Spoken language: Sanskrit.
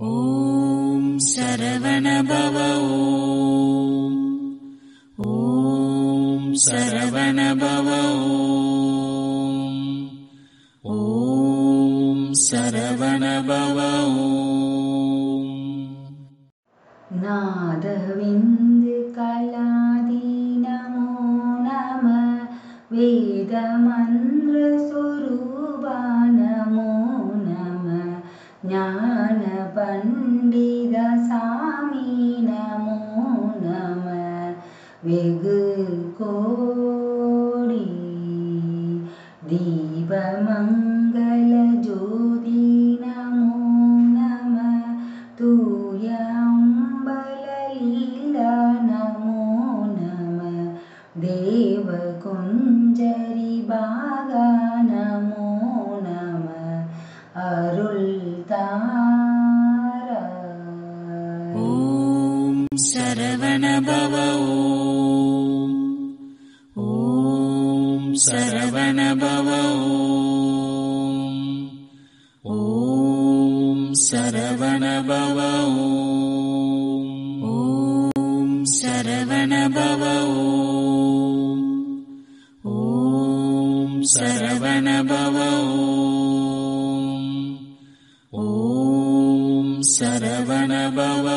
ॐ ॐ शरवणभव। ॐ शरवणभव। नादविन्दकलादीनमो नम। वेदमन्त्रस्वरूपा नमो। नम ज्ञानपण्डितसामी नमो नम। वेगकोडी दीपमङ्गलज्योति नमो नम। तूयम्बललीला नमो नम। देवकुञ्जरिबागा नमो ौ ॐ सरवण भवौ ॐ सरवण भवौ ॐ सरवण भवौ ॐ सरवण भव